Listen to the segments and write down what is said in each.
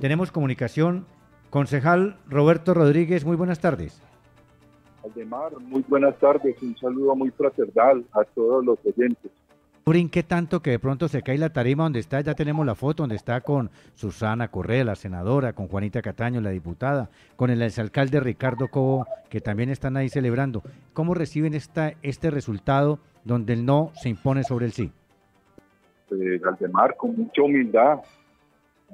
Tenemos comunicación. Concejal Roberto Rodríguez, muy buenas tardes. Aldemar, muy buenas tardes. Un saludo muy fraternal a todos los oyentes. Brinque tanto que de pronto se cae la tarima donde está, ya tenemos la foto donde está con Susana Correa, la senadora, con Juanita Cataño, la diputada, con el exalcalde Ricardo Cobo, que también están ahí celebrando. ¿Cómo reciben esta, este resultado donde el no se impone sobre el sí? Eh, Aldemar, con mucha humildad.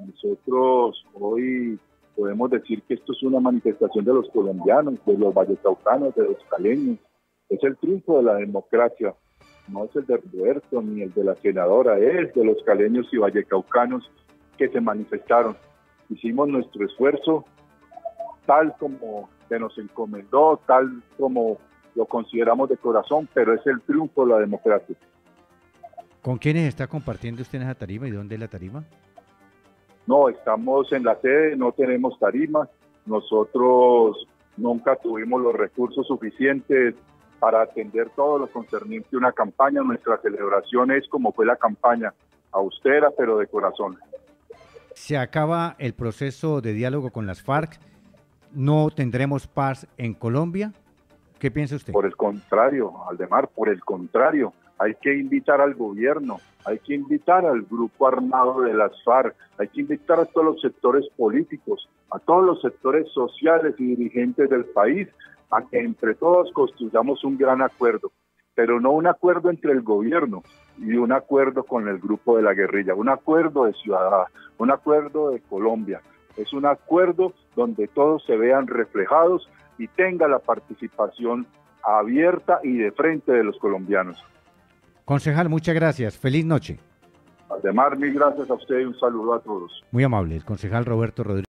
Nosotros hoy podemos decir que esto es una manifestación de los colombianos, de los vallecaucanos, de los caleños. Es el triunfo de la democracia no es el de Roberto ni el de la senadora, es de los caleños y vallecaucanos que se manifestaron. Hicimos nuestro esfuerzo tal como se nos encomendó, tal como lo consideramos de corazón, pero es el triunfo de la democracia. ¿Con quiénes está compartiendo usted esa tarima y dónde es la tarima? No, estamos en la sede, no tenemos tarima. Nosotros nunca tuvimos los recursos suficientes para atender todo lo concerniente a una campaña. Nuestra celebración es como fue la campaña, austera pero de corazón. Se acaba el proceso de diálogo con las FARC. ¿No tendremos paz en Colombia? ¿Qué piensa usted? Por el contrario, Aldemar, por el contrario. Hay que invitar al gobierno, hay que invitar al grupo armado de las FARC, hay que invitar a todos los sectores políticos, a todos los sectores sociales y dirigentes del país a que entre todos construyamos un gran acuerdo, pero no un acuerdo entre el gobierno y un acuerdo con el grupo de la guerrilla, un acuerdo de ciudadanos, un acuerdo de Colombia. Es un acuerdo donde todos se vean reflejados y tenga la participación abierta y de frente de los colombianos. Concejal, muchas gracias. Feliz noche. Además, mil gracias a usted y un saludo a todos. Muy amable, el concejal Roberto Rodríguez.